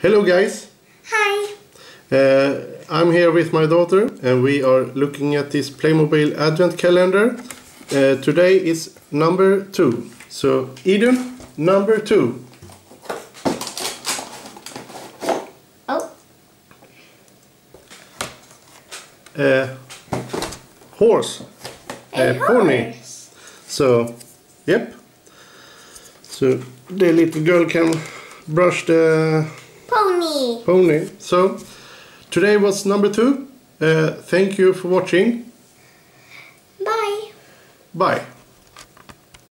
Hello guys, Hi. uh, I'm here with my daughter and we are looking at this Playmobil Advent Calendar. Uh, today is number two. So Eden, number two. Oh, Uh, horse, a uh, pony. So, yep. So the little girl can brush the Pony. pony. So today was number two. Uh, thank you for watching. Bye. Bye.